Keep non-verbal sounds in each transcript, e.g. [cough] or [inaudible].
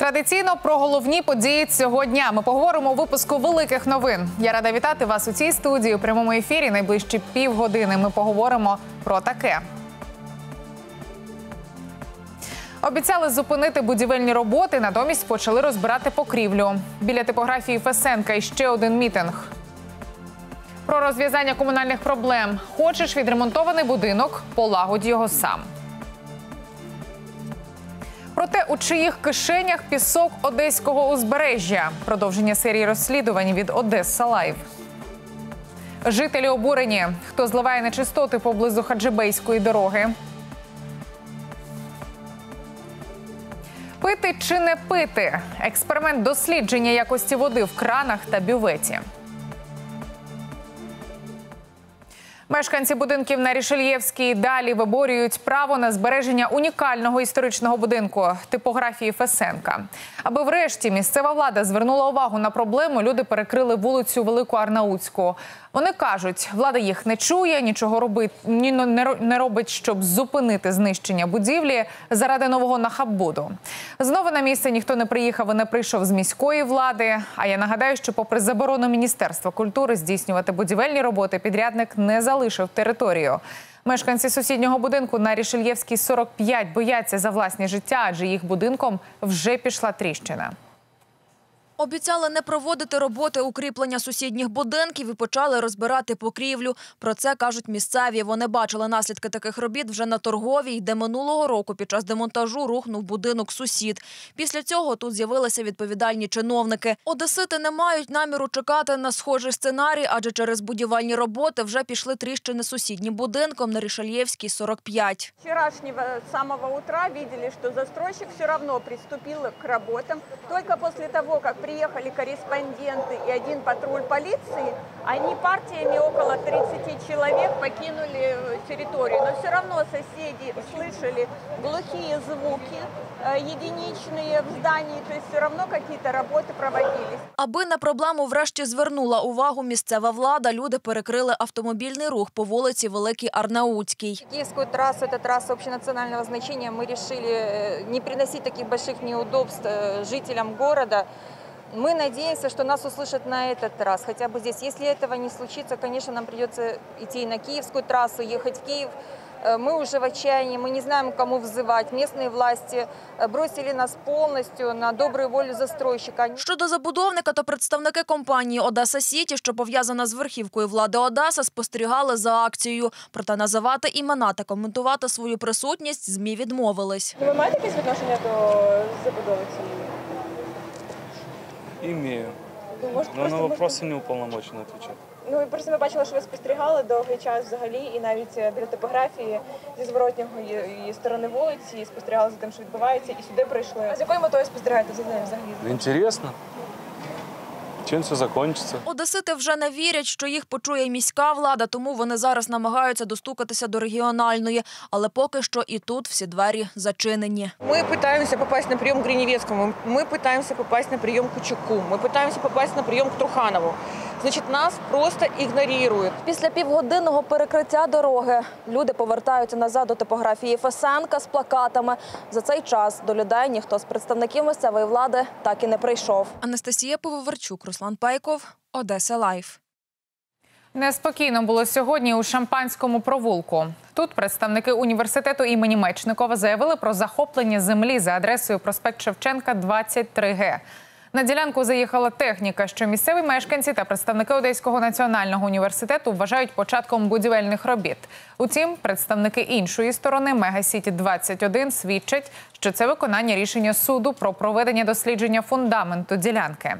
Традиційно про головні події цього дня ми поговоримо у випуску великих новин. Я рада вітати вас у цій студії у прямому ефірі. Найближчі півгодини ми поговоримо про таке. Обіцяли зупинити будівельні роботи, натомість почали розбирати покрівлю. Біля типографії Фесенка і ще один мітинг. Про розв'язання комунальних проблем. Хочеш відремонтований будинок, полагодь його сам. Про те, у чиїх кишенях пісок одеського узбережжя. Продовження серії розслідувань від Одеса Live. Жителі обурені. Хто зливає нечистоти поблизу Хаджибейської дороги. Пити чи не пити? Експеримент дослідження якості води в кранах та бюветі. Мешканці будинків на Рішельєвській далі виборюють право на збереження унікального історичного будинку типографії Фесенка. Аби врешті місцева влада звернула увагу на проблему, люди перекрили вулицю Велику Арнаутську. Вони кажуть, влада їх не чує, нічого робить ні не робить, щоб зупинити знищення будівлі заради нового нахабуду. Знову на місце ніхто не приїхав і не прийшов з міської влади. А я нагадаю, що, попри заборону міністерства культури здійснювати будівельні роботи, підрядник не залишив територію. Мешканці сусіднього будинку на Рішельєвській 45 бояться за власні життя, адже їх будинком вже пішла тріщина. Обіцяли не проводити роботи укріплення сусідніх будинків і почали розбирати покрівлю. Про це кажуть місцеві. Вони бачили наслідки таких робіт вже на торговій, де минулого року під час демонтажу рухнув будинок сусід. Після цього тут з'явилися відповідальні чиновники. Одесити не мають наміру чекати на схожий сценарій, адже через будівельні роботи вже пішли тріщини сусіднім будинком на Рішальєвській 45. Вчорашнього самого утра бачили, що застройщик все одно приступив к роботам тільки після того, як приехали корреспонденты и один патруль полиции, они партиями около 30 человек покинули э, территорию. Но все равно соседи слышали глухие звуки, э, единичные в здании, то есть все равно какие-то роботи проводились. Аби на проблему врешті звернула увагу місцева влада, люди перекрили автомобільний рух по вулиці Великій Арнаутській. Киевскую трассу, это трасса общенационального значения, мы решили э, не приносить таких больших неудобств жителям города. Мы надеемся, что нас услышат на этот раз, хотя бы здесь. Если этого не случится, конечно, нам придется идти на Киевскую трассу, ехать в Киев. Э, мы уже в отчаянии, мы не знаем, кому взывать. Местные власти э, бросили нас повністю на добру волю застройщика. Щодо забудовника, то представники компанії Одеса Сіті, що пов'язана з верхівкою влади Одеса, спостерігали за акцією. Проте називати імена та коментувати свою присутність змі відмовились. Ви маєте якесь відношення до забудови цієї? Имею. Ну, Но на просто вопросы не уполномочен отвечать. Ну і просто ми бачили, що ви спостерігали довгий час взагалі, і навіть е, біля топографії зі зворотнього її сторони вулиці, і спостерігали за тим, що відбувається, і сюди прийшли. А з якою метою спостерігаєте за ним взагалі? Интересно Чем все закончится? Одесити вже не вірять, що їх почує міська влада, тому вони зараз намагаються достукатися до регіональної. Але поки що і тут всі двері зачинені. Мы пытаемся попасть на прием к Гриневецкому, мы пытаемся попасть на прием к Кучуку, мы пытаемся попасть на прием к Труханову. Значит, нас просто игнорируют. Після півгодинного перекриття дороги люди повертаються назад до типографії Фесенка з плакатами. За цей час до людей ніхто з представників місцевої влади так і не прийшов. Анастасія Пивоварчук, Руслан Пейков, Одеса Live. Неспокійно було сьогодні у Шампанському провулку. Тут представники університету імені Мечникова заявили про захоплення землі за адресою проспект Шевченка, 23Г. На ділянку заїхала техніка, що місцеві мешканці та представники Одеського національного університету вважають початком будівельних робіт. Утім, представники іншої сторони Мегасіті 21 свідчать, що це виконання рішення суду про проведення дослідження фундаменту ділянки.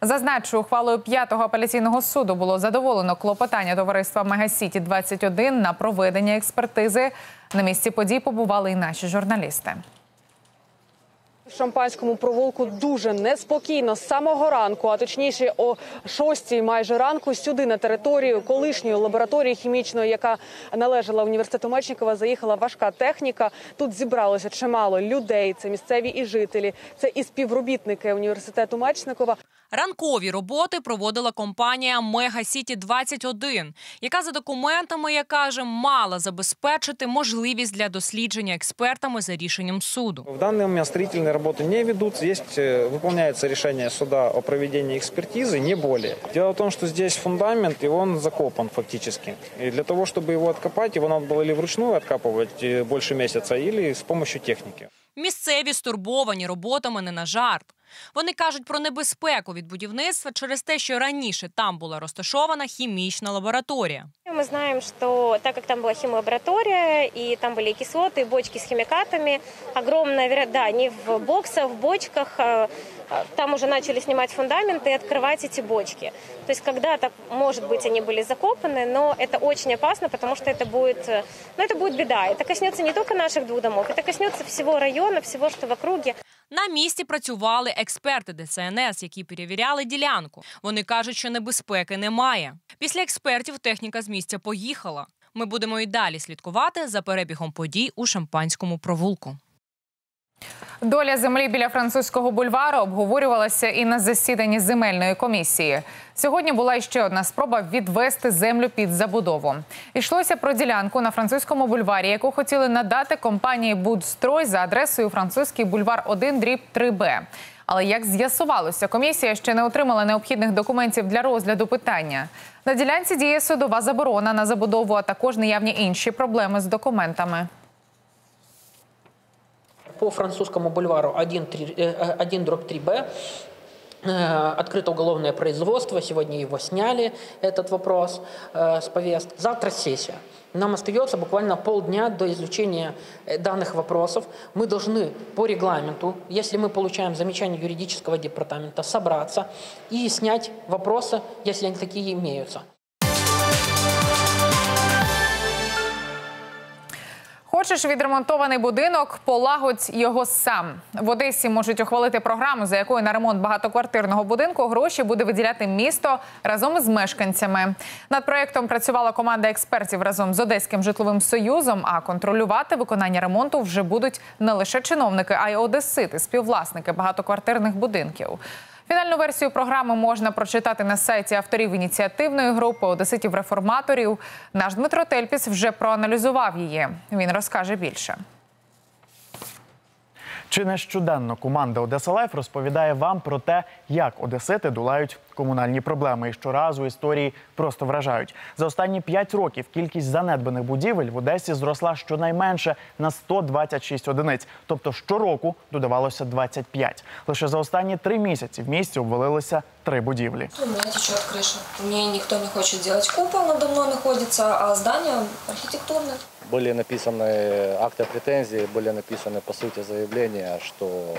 Зазначу, ухвалою 5-го апеляційного суду було задоволено клопотання товариства Мегасіті 21 на проведення експертизи. На місці подій побували і наші журналісти. Шампанському провулку дуже неспокійно з самого ранку, а точніше о шостій майже ранку, сюди на територію колишньої лабораторії хімічної, яка належала університету Мечникова, заїхала важка техніка. Тут зібралося чимало людей. Це місцеві і жителі, це і співробітники університету Мечникова. Ранкові роботи проводила компанія Мега Сіті 21 яка за документами, як каже, мала забезпечити можливість для дослідження експертами за рішенням суду. В данный момент строительные работы не ведутся. Есть, э, выполняется решение суда о проведении экспертизы, не более. Дело в том, что здесь фундамент, и он закопан фактически. И для того, чтобы его откопать, его надо было или вручную откапывать э, больше месяца, или с помощью техники. Місцеві стурбовані роботами не на жарт. Вони кажуть про небезпеку від будівництва через те, що раніше там була розташована хімічна лабораторія. Мы знаем, что так как там была химлаборатория, и там были и кислоты, и бочки с химикатами, огромная вероятность, да, они в боксах, в бочках, э, э, там уже начали снимать фундаменты и открывать эти бочки. То есть когда-то, может быть, они были закопаны, но это очень опасно, потому что это будет, э, ну, это будет беда. Это коснется не только наших двух домов, это коснется всего района, всего, что в округе. На місці працювали експерти ДСНС, які перевіряли ділянку. Вони кажуть, що небезпеки немає. Після експертів техніка з місця поїхала. Ми будемо і далі слідкувати за перебігом подій у шампанському провулку. Доля землі біля французького бульвару обговорювалася і на засіданні земельної комісії. Сьогодні була ще одна спроба відвести землю під забудову. Йшлося про ділянку на французькому бульварі, яку хотіли надати компанії Будстрой за адресою французький бульвар 1 дріб 3Б. Але як з'ясувалося, комісія ще не отримала необхідних документів для розгляду питання. На ділянці діє судова заборона на забудову, а також наявні інші проблеми з документами. По французскому бульвару 1, 3, э, 1 дробь 3Б э, открыто уголовное производство. Сегодня его сняли, этот вопрос э, с повестки. Завтра сессия. Нам остается буквально полдня до изучения э, данных вопросов. Мы должны по регламенту, если мы получаем замечание юридического департамента, собраться и снять вопросы, если они такие имеются. Хочеш відремонтований будинок, полагодь його сам. В Одесі можуть ухвалити програму, за якою на ремонт багатоквартирного будинку гроші буде виділяти місто разом із мешканцями. Над проєктом працювала команда експертів разом з Одеським житловим союзом. А контролювати виконання ремонту вже будуть не лише чиновники, а й одесити, співвласники багатоквартирних будинків. Фінальну версію програми можна прочитати на сайті авторів ініціативної групи Одеситів реформаторів. Наш Дмитро Тельпіс вже проаналізував її. Він розкаже більше. Чи не щоденно команда Одеса Live розповідає вам про те, як одесити долають комунальні проблеми. І щоразу історії просто вражають. За останні 5 років кількість занедбаних будівель в Одесі зросла щонайменше на 126 одиниць. Тобто щороку додавалося 25. Лише за останні три місяці в місті обвалилися три будівлі. У меня течет крыша. Мне никто не хочет делать купол, надо мной находится, а здание архитектурное. Были написаны акты претензий, были написаны, по сути, заявления, что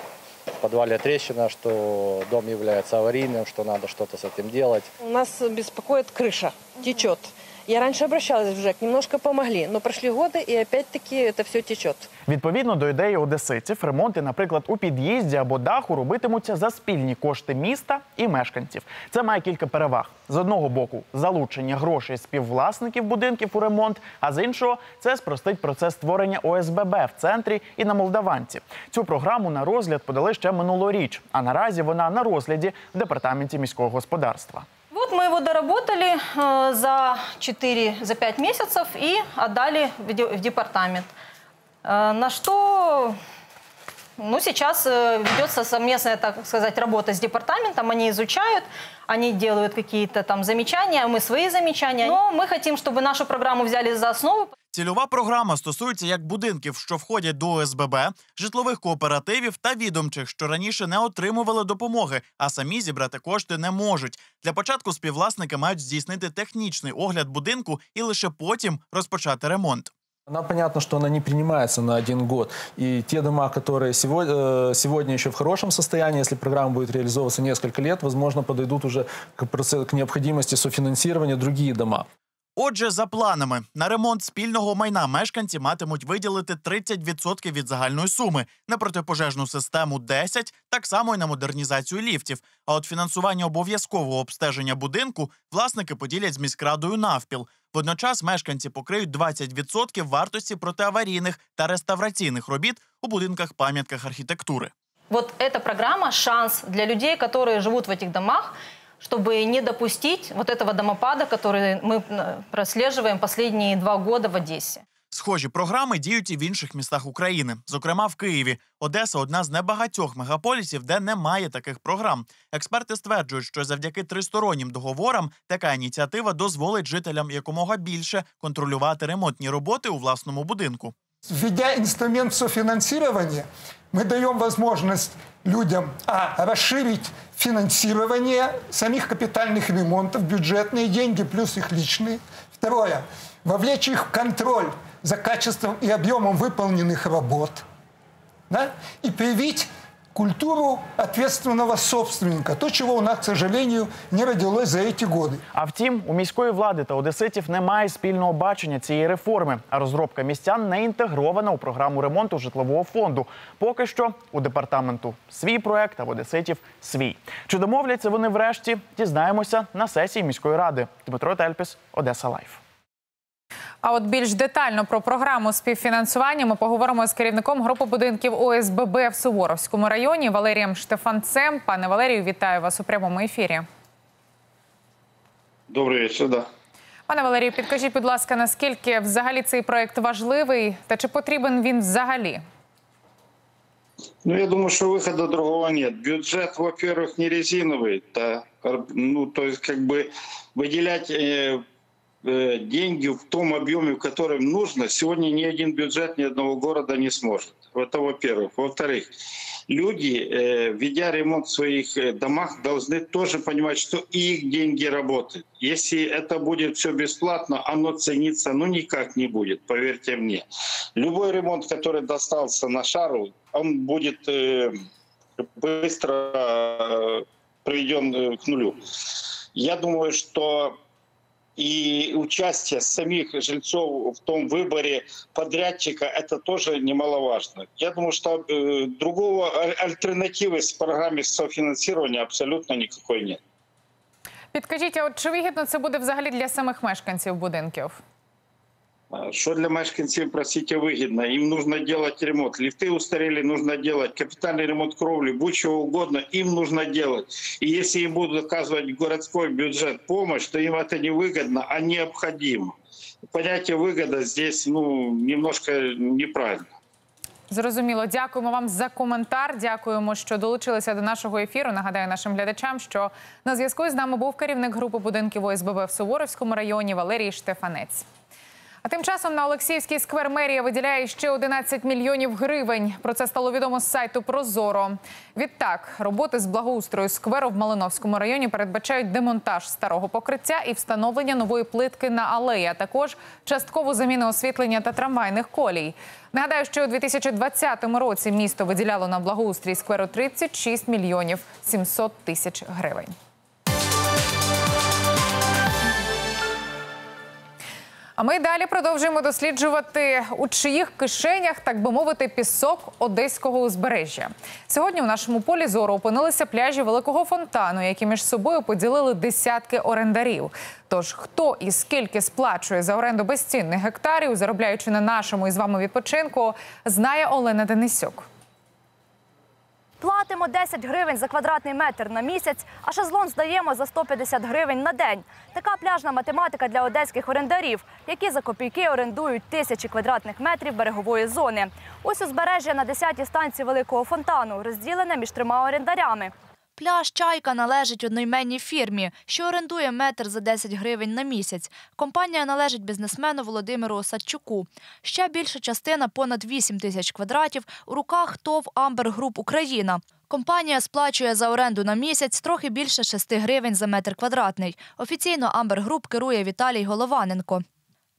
в подвале трещина, что дом является аварийным, что надо что-то с этим делать. Нас беспокоит крыша, течет. Я раньше обращалась в ЖЭК, немножко помогли, но прошли годы, и опять-таки это все течет. Відповідно до ідеї одеситів, ремонти, наприклад, у під'їзді або даху робитимуться за спільні кошти міста і мешканців. Це має кілька переваг: з одного боку, залучення грошей співвласників будинків у ремонт, а з іншого це спростить процес створення ОСББ в центрі і на Молдаванці. Цю програму на розгляд подали ще минулоріч, а наразі вона на розгляді в департаменті міського господарства. Вот мы его доработали э, за 4, за 5 месяцев и отдали в, де- в департамент. Э, на что ну, сейчас э, ведется совместная, так сказать, работа с департаментом. Они изучают, они делают какие-то там замечания, мы свои замечания. Но мы хотим, чтобы нашу программу взяли за основу. Цільова програма стосується як будинків, що входять до ОСББ, житлових кооперативів та відомчих, що раніше не отримували допомоги, а самі зібрати кошти не можуть. Для початку співвласники мають здійснити технічний огляд будинку і лише потім розпочати ремонт. Нам понятно, что она не принимается на один год. И те дома, которые сегодня, э, сегодня еще в хорошем состоянии, если программа будет реализовываться несколько лет, возможно, подойдут уже к, процессу, к необходимости софинансирования другие дома. Отже, за планами на ремонт спільного майна мешканці матимуть виділити 30% від загальної суми, на протипожежну систему 10%, так само і на модернізацію ліфтів. А от фінансування обов'язкового обстеження будинку власники поділять з міськрадою навпіл. Водночас мешканці покриють 20% вартості протиаварійних та реставраційних робіт у будинках пам'ятках архітектури. Вот эта программа – шанс для людей, которые живут в этих домах, чтобы не допустить вот этого домопада, который мы э, прослеживаем последние два года в Одессе. Схожі програми діють і в інших містах України, зокрема в Києві. Одеса одна з небагатьох мегаполісів, де немає таких програм. Експерти стверджують, що завдяки тристороннім договорам така ініціатива дозволить жителям якомога більше контролювати ремонтні роботи у власному будинку. Введя инструмент софинансирования, мы даем возможность людям а, расширить финансирование самих капитальных ремонтов, бюджетные деньги плюс их личные. Второе, вовлечь их в контроль за качеством и объемом выполненных работ. Да? И привить культуру ответственного собственника. То, чего у нас, к сожалению, не родилось за эти годы. А втім, у міської влади та одеситів немає спільного бачення цієї реформи. А розробка містян не інтегрована у програму ремонту житлового фонду. Поки що у департаменту свій проект, а в одеситів свій. Чи домовляться вони врешті? Дізнаємося на сесії міської ради. Дмитро Тельпіс, Одеса Лайф. А от більш детально про програму співфінансування ми поговоримо з керівником групи будинків ОСББ в Суворовському районі Валерієм Штефанцем. Пане Валерію, вітаю вас у прямому ефірі. Добрий вечір, да. Пане Валерію, підкажіть, будь ласка, наскільки взагалі цей проект важливий та чи потрібен він взагалі? Ну, я думаю, что выхода другого нет. Бюджет, во-первых, не резиновый. Да? Ну, то есть, как бы выделять э, э, деньги в том объеме, в котором нужно, сегодня ни один бюджет ни одного города не сможет. Это во-первых. Во-вторых, люди, э, ведя ремонт в своих э, домах, должны тоже понимать, что их деньги работают. Если это будет все бесплатно, оно цениться ну никак не будет, поверьте мне. Любой ремонт, который достался на шару, он будет э, быстро э, приведен э, к нулю. Я думаю, что и участие самих жильцов в том выборе подрядчика это тоже немаловажно. Я думаю, что э, другого аль- альтернативы с программе софинансирования абсолютно никакой нет. Підкажіть, а от чи вигідно це буде взагалі для самих мешканців будинків? А Что для мешканцев, простите, выгодно? Им нужно делать ремонт. Лифты устарели, нужно делать. Капитальный ремонт кровли, будь чего угодно, им нужно делать. И если им будут оказывать городской бюджет помощь, то им это не выгодно, а необходимо. Понятие выгода здесь ну, немножко неправильно. Зрозуміло, дякуємо вам за коментар. Дякуємо, що долучилися до нашого ефіру. Нагадаю нашим глядачам, що на зв'язку з нами був керівник групи будинків ОСББ в Суворовському районі Валерій Штефанець. А тим часом на Олексіївський сквер мерія виділяє ще 11 мільйонів гривень. Про це стало відомо з сайту Прозоро. Відтак, роботи з благоустрою скверу в Малиновському районі передбачають демонтаж старого покриття і встановлення нової плитки на алеї, а також часткову заміну освітлення та трамвайних колій. Нагадаю, що у 2020 році місто виділяло на благоустрій скверу 36 мільйонів 700 тисяч гривень. А ми далі продовжуємо досліджувати, у чиїх кишенях, так би мовити, пісок одеського узбережжя. Сьогодні у нашому полі зору опинилися пляжі великого фонтану, які між собою поділили десятки орендарів. Тож хто і скільки сплачує за оренду безцінних гектарів, заробляючи на нашому із вами відпочинку, знає Олена Денисюк. Платимо 10 гривень за квадратний метр на місяць, а шезлон здаємо за 150 гривень на день. Така пляжна математика для одеських орендарів, які за копійки орендують тисячі квадратних метрів берегової зони. Ось узбережжя на 10-й станції великого фонтану, розділене між трьома орендарями. Пляж Чайка належить одноіменній фірмі, що орендує метр за 10 гривень на місяць. Компанія належить бізнесмену Володимиру Осадчуку. Ще більша частина, понад 8 тисяч квадратів, у руках ТОВ Амбер Груп Україна. Компанія сплачує за оренду на місяць трохи більше 6 гривень за метр квадратний. Офіційно Амбер Груп керує Віталій Голованенко.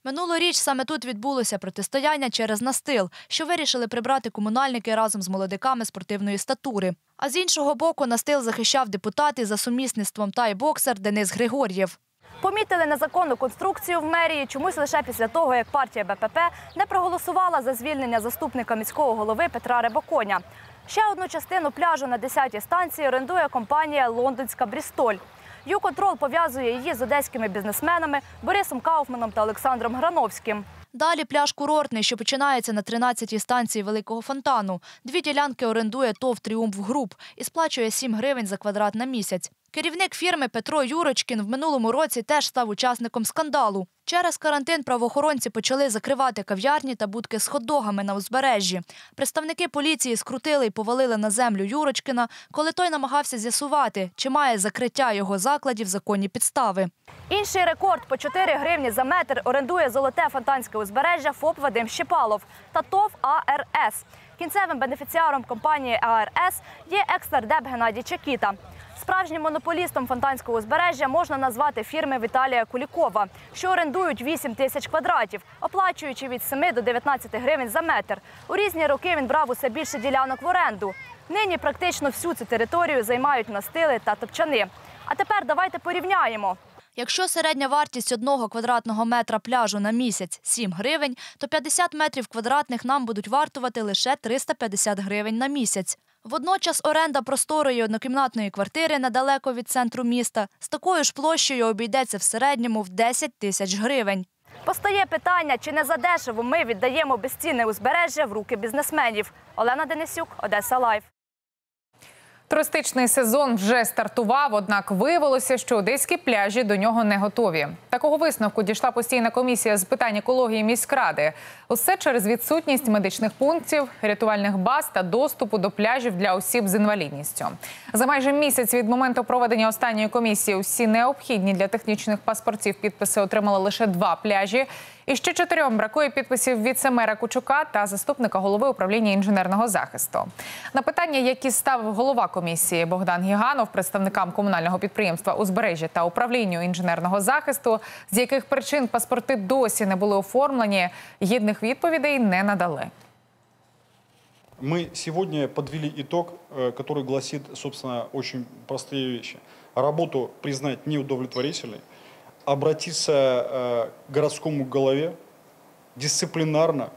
Минулоріч саме тут відбулося протистояння через настил, що вирішили прибрати комунальники разом з молодиками спортивної статури. А з іншого боку, настил захищав депутат із за сумісництвом та й боксер Денис Григор'єв. Помітили незаконну конструкцію в мерії чомусь лише після того, як партія БПП не проголосувала за звільнення заступника міського голови Петра Рибаконя. Ще одну частину пляжу на 10-й станції орендує компанія Лондонська Брістоль. Юконтрол пов'язує її з одеськими бізнесменами Борисом Кауфманом та Олександром Грановським. Далі пляж курортний, що починається на 13-й станції Великого фонтану. Дві ділянки орендує ТОВ «Тріумф Груп» і сплачує 7 гривень за квадрат на місяць. Керівник фірми Петро Юрочкін в минулому році теж став учасником скандалу. Через карантин правоохоронці почали закривати кав'ярні та будки з хот-догами на узбережжі. Представники поліції скрутили і повалили на землю Юрочкіна, коли той намагався з'ясувати, чи має закриття його закладів законні підстави. Інший рекорд по 4 гривні за метр орендує золоте фонтанське узбережжя ФОП Вадим Щепалов та ТОВ АРС. Кінцевим бенефіціаром компанії АРС є екс-нардеп Геннадій Чекіта. Справжнім монополістом фонтанського узбережжя можна назвати фірми Віталія Кулікова, що орендують 8 тисяч квадратів, оплачуючи від 7 до 19 гривень за метр. У різні роки він брав усе більше ділянок в оренду. Нині практично всю цю територію займають настили та топчани. А тепер давайте порівняємо. Якщо середня вартість одного квадратного метра пляжу на місяць 7 гривень, то 50 метрів квадратних нам будуть вартувати лише 350 гривень на місяць. Водночас оренда просторої однокімнатної квартири недалеко від центру міста з такою ж площею обійдеться в середньому в 10 тисяч гривень. Постає питання, чи не задешево ми віддаємо безцінне узбережжя в руки бізнесменів. Олена Денисюк, Одеса Live. Туристичний сезон вже стартував, однак виявилося, що одеські пляжі до нього не готові. Такого висновку дійшла постійна комісія з питань екології міськради. Усе через відсутність медичних пунктів, рятувальних баз та доступу до пляжів для осіб з інвалідністю. За майже місяць від моменту проведення останньої комісії усі необхідні для технічних паспортів підписи отримали лише два пляжі. І ще чотирьом бракує підписів віце-мера Кучука та заступника голови управління інженерного захисту. На питання, які ставив голова комісії Богдан Гіганов, представникам комунального підприємства узбережжя та управлінню інженерного захисту, з яких причин паспорти досі не були оформлені, гідних відповідей не надали. Мы сегодня подвели итог, э, который гласит, собственно, очень простые вещи. Работу признать неудовлетворительной, обратиться э, к городскому голове, дисциплинарно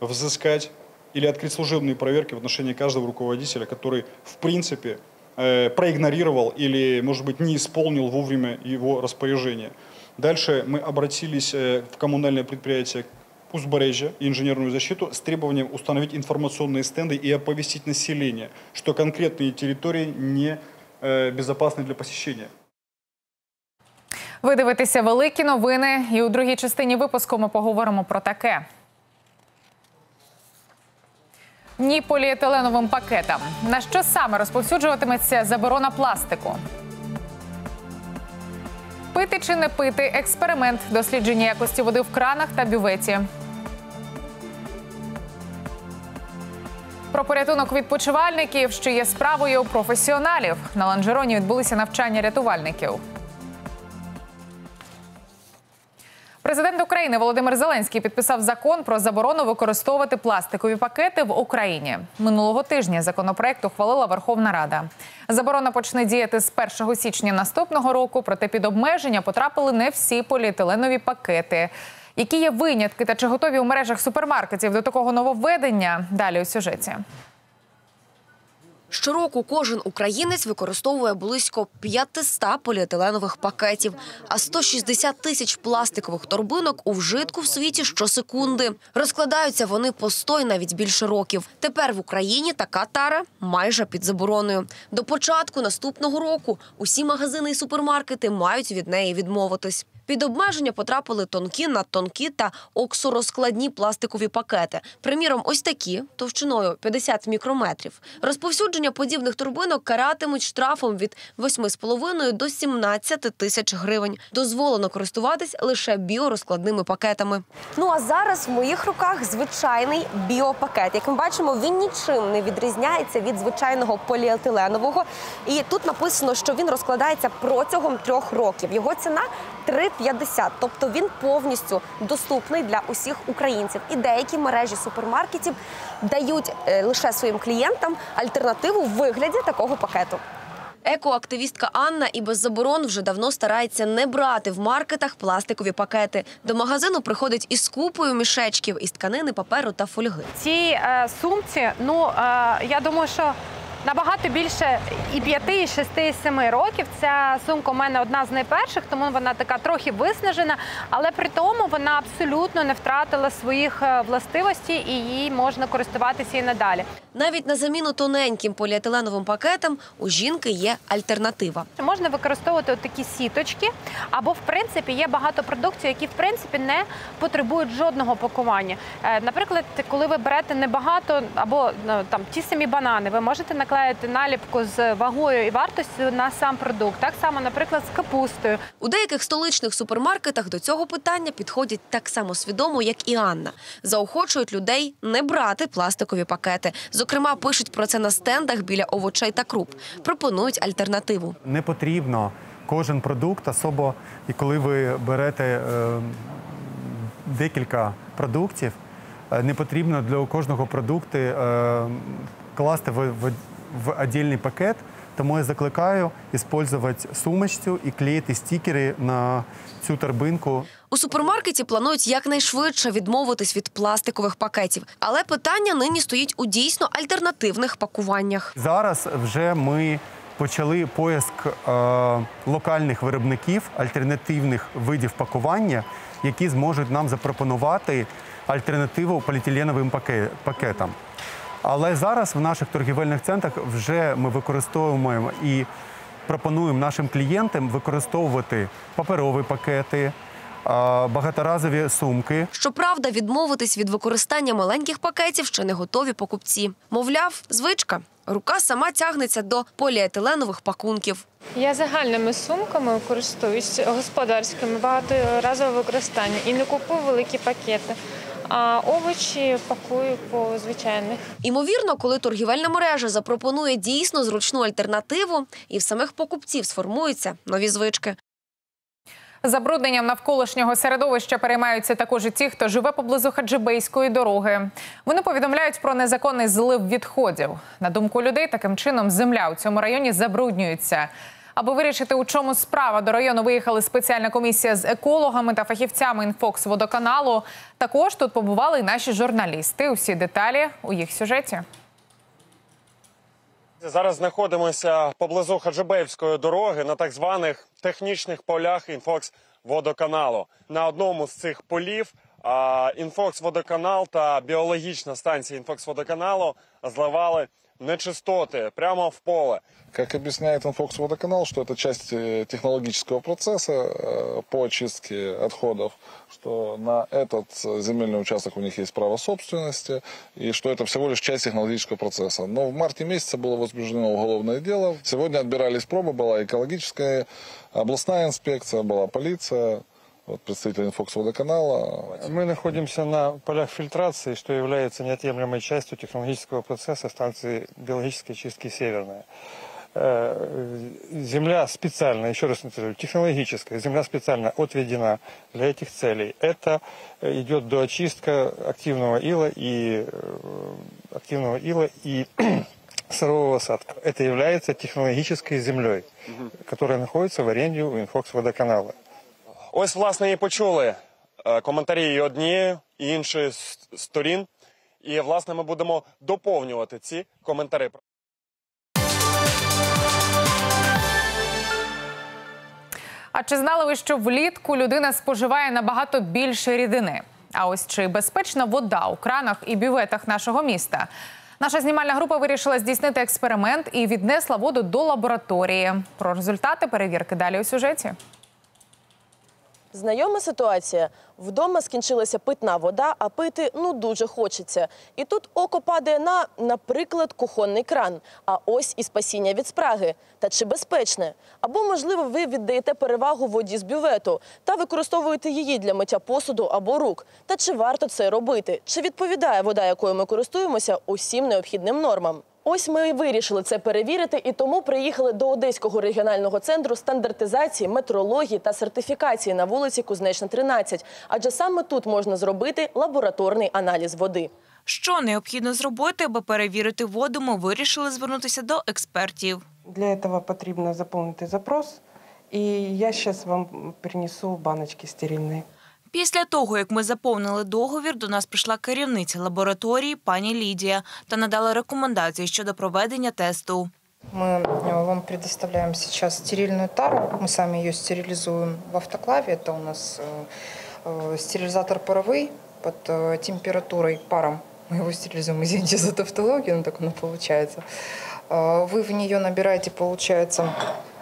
взыскать или открыть служебные проверки в отношении каждого руководителя, который, в принципе, э, проигнорировал или, может быть, не исполнил вовремя его распоряжения. Дальше мы обратились э, в коммунальное предприятие Узбережья и инженерную защиту с требованием установить информационные стенды и оповестить население, что конкретные территории не безопасны для посещения. Ви дивитеся великі новини, і у другій частині випуску ми поговоримо про таке. Ні поліетиленовим пакетам. На що саме розповсюджуватиметься заборона пластику? Пити чи не пити експеримент дослідження якості води в кранах та бюветі. Про порятунок відпочивальників, що є справою професіоналів. На ланжероні відбулися навчання рятувальників. Президент України Володимир Зеленський підписав закон про заборону використовувати пластикові пакети в Україні. Минулого тижня законопроект ухвалила Верховна Рада. Заборона почне діяти з 1 січня наступного року, проте під обмеження потрапили не всі поліетиленові пакети. Які є винятки та чи готові у мережах супермаркетів до такого нововведення? Далі у сюжеті. Щороку кожен українець використовує близько 500 поліетиленових пакетів, а 160 тисяч пластикових торбинок у вжитку в світі щосекунди. Розкладаються вони по 100 й навіть більше років. Тепер в Україні така тара майже під забороною. До початку наступного року усі магазини і супермаркети мають від неї відмовитись. Під обмеження потрапили тонкі, надтонкі та оксорозкладні пластикові пакети. Приміром, ось такі товщиною 50 мікрометрів. Розповсюдження подібних турбинок каратимуть штрафом від 8,5 до 17 тисяч гривень. Дозволено користуватись лише біорозкладними пакетами. Ну а зараз в моїх руках звичайний біопакет. Як ми бачимо, він нічим не відрізняється від звичайного поліетиленового. І тут написано, що він розкладається протягом трьох років. Його ціна 3,50. Тобто він повністю доступний для усіх українців. І деякі мережі супермаркетів дають е, лише своїм клієнтам альтернативу в вигляді такого пакету. Екоактивістка Анна і без заборон вже давно старається не брати в маркетах пластикові пакети. До магазину приходить із купою мішечків із тканини, паперу та фольги. Цій е, сумці, ну е, я думаю, що набагато більше і 5, і 6, і 7 років. Ця сумка у мене одна з найперших, тому вона така трохи виснажена, але при тому вона абсолютно не втратила своїх е, властивостей і її можна користуватися і надалі. Навіть на заміну тоненьким поліетиленовим пакетам у жінки є альтернатива. Можна використовувати такі сіточки, або в принципі є багато продуктів, які в принципі не потребують жодного пакування. Е, Наприклад, коли ви берете небагато або ну, там ті самі банани, ви можете наклеїти наліпку з вагою і вартостю на сам продукт. Так само, наприклад, з капустою. У деяких столичних супермаркетах до цього питання підходять так само свідомо, як і Анна. Заохочують людей не брати пластикові пакети. Зокрема, пишуть про це на стендах біля овочей та круп. Пропонують альтернативу. Не потрібно кожен продукт, особо і коли ви берете е, декілька продуктів, е, не потрібно для кожного продукту е, класти в, в, в віддільний пакет. Тому я закликаю використовувати сумочцю і клеїти стікери на цю торбинку. У супермаркеті планують якнайшвидше відмовитись від пластикових пакетів, але питання нині стоїть у дійсно альтернативних пакуваннях. Зараз вже ми почали поиск е, локальних виробників альтернативних видів пакування, які зможуть нам запропонувати альтернативу поліетиленовим паке- пакетам. Але зараз в наших торгівельних центрах вже ми використовуємо і пропонуємо нашим клієнтам використовувати паперові пакети, е, багаторазові сумки. Щоправда, відмовитись від використання маленьких пакетів ще не готові покупці. Мовляв, звичка. Рука сама тягнеться до поліетиленових пакунків. Я загальними сумками користуюсь господарськими багаторазового використання і не купую великі пакети. А овочі пакую по звичайних. Імовірно, коли торгівельна мережа запропонує дійсно зручну альтернативу, і в самих покупців сформуються нові звички. Забрудненням навколишнього середовища переймаються також і ті, хто живе поблизу Хаджибейської дороги. Вони повідомляють про незаконний злив відходів. На думку людей, таким чином земля у цьому районі забруднюється. Аби вирішити, у чому справа до району виїхали спеціальна комісія з екологами та фахівцями інфокс водоканалу. Також тут побували і наші журналісти. Усі деталі у їх сюжеті. Зараз знаходимося поблизу Хаджибеївської дороги на так званих технічних полях інфокс водоканалу. На одному з цих полів інфокс водоканал та біологічна станція інфокс водоканалу зливали нечистоти прямо в поле. Как объясняет Инфокс Водоканал, что это часть э, технологического процесса э, по очистке отходов, что на этот э, земельный участок у них есть право собственности, и что это всего лишь часть технологического процесса. Но в марте месяце было возбуждено уголовное дело. Сегодня отбирались пробы, была экологическая, областная инспекция, была полиция, вот представитель Инфокс Водоканала. Мы находимся на полях фильтрации, что является неотъемлемой частью технологического процесса станции биологической чистки «Северная». Э, Земля специально, еще раз повторю, технологическая, земля специально отведена для этих целей. Это идет до очистка активного ила и э, активного ила и [clears throat] сырого осадка. Это является технологической землей, которая находится в аренде у Инфокс водоканала. Ось, власне, і почули е, коментарі і однієї, і іншої сторін. І, власне, ми будемо доповнювати ці коментарі. А чи знали ви, що влітку людина споживає набагато більше рідини? А ось чи безпечна вода у кранах і бюветах нашого міста? Наша знімальна група вирішила здійснити експеримент і віднесла воду до лабораторії. Про результати перевірки далі у сюжеті. Знайома ситуація. Вдома скінчилася питна вода, а пити ну дуже хочеться. І тут око падає на, наприклад, кухонний кран. А ось і спасіння від спраги. Та чи безпечне? Або, можливо, ви віддаєте перевагу воді з бювету та використовуєте її для миття посуду або рук. Та чи варто це робити? Чи відповідає вода, якою ми користуємося, усім необхідним нормам? Ось ми і вирішили це перевірити, і тому приїхали до Одеського регіонального центру стандартизації, метрології та сертифікації на вулиці Кузнечна, 13. Адже саме тут можна зробити лабораторний аналіз води. Що необхідно зробити, аби перевірити воду, ми вирішили звернутися до експертів. Для этого потрібно заполнити запрос, і я зараз вам принесу баночки стерильні. Після того, як ми заповнили договір, до нас прийшла керівниця лабораторії пані Лідія та надала рекомендації щодо проведення тесту. Мы э, вам предоставляем сейчас стерильную тару. Мы сами ее стерилизуем в автоклаве. Это у нас э, э, стерилизатор паровый под э, температурой паром. Мы его стерилизуем, извините за тавтологию, но так оно получается. Э, Вы в нее набираете, получается, э,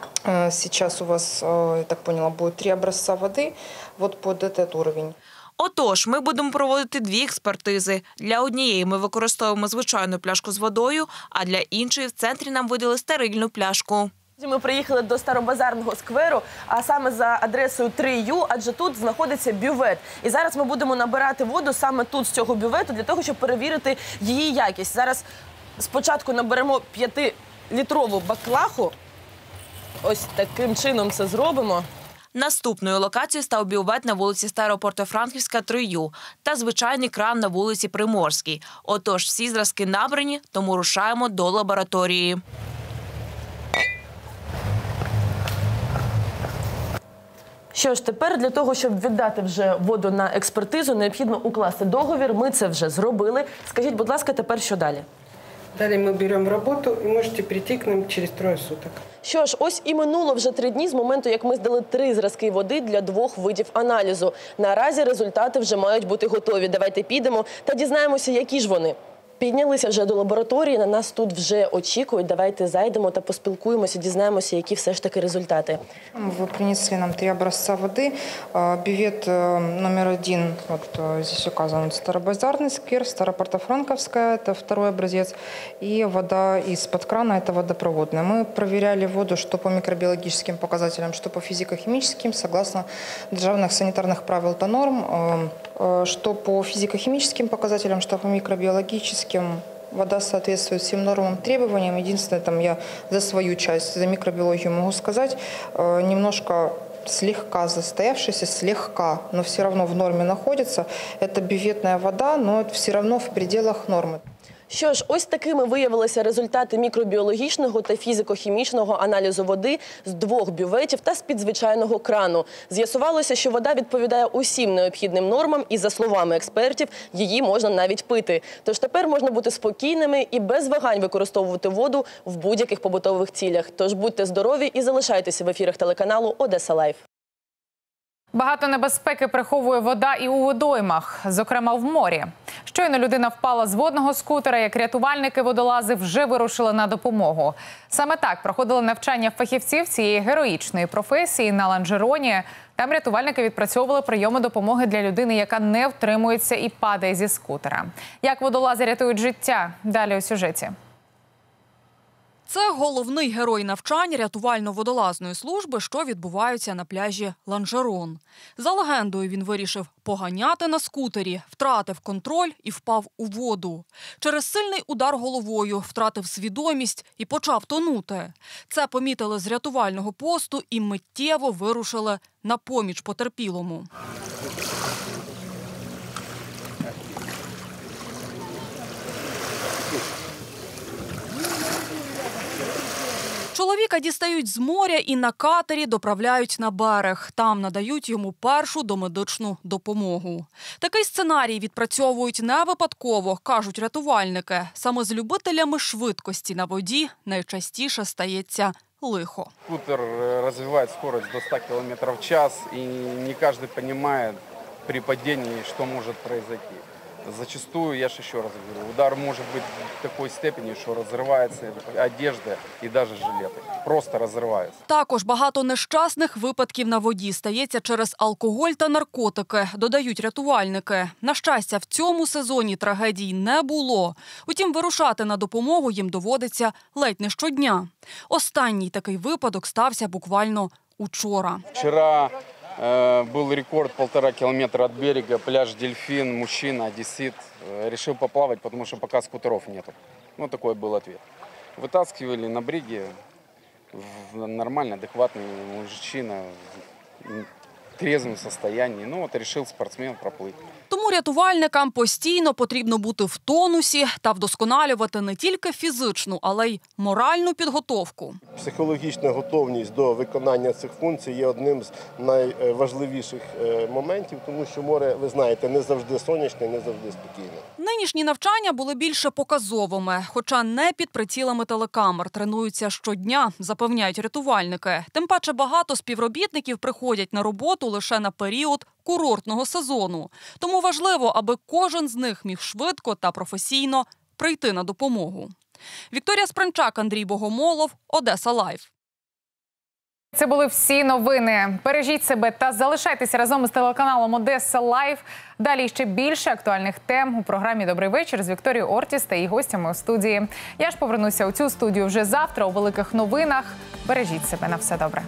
сейчас у вас, э, я так поняла, будет три образца воды вот под этот уровень. Отож, ми будемо проводити дві експертизи. Для однієї ми використовуємо звичайну пляшку з водою, а для іншої в центрі нам видали стерильну пляшку. Ми приїхали до старобазарного скверу, а саме за адресою 3Ю, адже тут знаходиться бювет. І зараз ми будемо набирати воду саме тут з цього бювету для того, щоб перевірити її якість. Зараз спочатку наберемо 5-літрову баклаху. Ось таким чином це зробимо. Наступною локацією став бювет на вулиці Старопортофранківська, 3Ю та звичайний кран на вулиці Приморській. Отож, всі зразки набрані, тому рушаємо до лабораторії. Що ж, тепер для того, щоб віддати вже воду на експертизу, необхідно укласти договір. Ми це вже зробили. Скажіть, будь ласка, тепер що далі? Далее мы берем работу и можете прийти к нам через трое суток. Що ж, ось і минуло вже три дні з моменту, як ми здали три зразки води для двох видів аналізу. Наразі результати вже мають бути готові. Давайте підемо та дізнаємося, які ж вони. Піднялися вже до лабораторії. На нас тут вже очікують. Давайте зайдемо та поспілкуємося, дізнаємося, які все ж таки результати. Вы принесли нам три образца воды. А, Бювет э, номер один, вот э, здесь указан Старобазарный сквер, Старопортофранковская, это второй образец. И вода из-под крана, это водопроводная. Мы проверяли воду что по микробиологическим показателям, что по физико-химическим, согласно державных санитарных правил та норм, э, э, что по физико-химическим показателям, что по микробиологическим Вода соответствует всем нормам, требованиям. Единственное, там я за свою часть, за микробиологию могу сказать, э, немножко слегка застоявшаяся, слегка, но все равно в норме находится. Это бюветная вода, но это все равно в пределах нормы. Що ж, ось такими виявилися результати мікробіологічного та фізико-хімічного аналізу води з двох бюветів та з-під звичайного крану. З'ясувалося, що вода відповідає усім необхідним нормам, і за словами експертів, її можна навіть пити. Тож тепер можна бути спокійними і без вагань використовувати воду в будь-яких побутових цілях. Тож будьте здорові і залишайтеся в ефірах телеканалу Одеса Live. Багато небезпеки приховує вода і у водоймах, зокрема в морі. Щойно людина впала з водного скутера, як рятувальники водолази вже вирушили на допомогу. Саме так проходили навчання фахівців цієї героїчної професії на ланжероні. Там рятувальники відпрацьовували прийоми допомоги для людини, яка не втримується і падає зі скутера. Як водолази рятують життя? Далі у сюжеті. Це головний герой навчань рятувально-водолазної служби, що відбуваються на пляжі Ланжерон. За легендою, він вирішив поганяти на скутері, втратив контроль і впав у воду. Через сильний удар головою втратив свідомість і почав тонути. Це помітили з рятувального посту і миттєво вирушили на поміч потерпілому. Чоловіка дістають з моря і на катері доправляють на берег. Там надають йому першу домедичну допомогу. Такий сценарій відпрацьовують не випадково, кажуть рятувальники. Саме з любителями швидкості на воді найчастіше стається лихо. Скутер э, развивает скорость до 100 км в час, и не каждый понимает при падении, что может произойти. Зачастую, я же еще раз говорю, удар может быть в такой степени, что разрывается одежда и даже жилеты. Просто разрывается. Також багато нещасних випадків на воді стається через алкоголь та наркотики, додають рятувальники. На щастя, в цьому сезоні трагедій не було. Утім, вирушати на допомогу їм доводиться ледь не щодня. Останній такий випадок стався буквально учора. Вчера э, был рекорд полтора километра от берега, пляж Дельфин, мужчина, одессит. Э, решил поплавать, потому что пока скутеров нету. Ну, такой был ответ. Вытаскивали на бриге, нормально, адекватный мужчина, в трезвом состоянии. Ну, вот решил спортсмен проплыть. Тому рятувальникам постійно потрібно бути в тонусі та вдосконалювати не тільки фізичну, але й моральну підготовку. Психологічна готовність до виконання цих функцій є одним з найважливіших е, моментів, тому що море, ви знаєте, не завжди сонячне, не завжди спокійне. Нинішні навчання були більше показовими, хоча не під прицілами телекамер. Тренуються щодня, запевняють рятувальники. Тим паче багато співробітників приходять на роботу лише на період курортного сезону. Тому важливо, аби кожен з них міг швидко та професійно прийти на допомогу. Вікторія Спринчак, Андрій Богомолов, Одеса Live. Це були всі новини. Бережіть себе та залишайтеся разом із телеканалом Одеса Live. Далі ще більше актуальних тем у програмі Добрий вечір з Вікторією Ортіс та її гостями у студії. Я ж повернуся у цю студію вже завтра у великих новинах. Бережіть себе на все добре.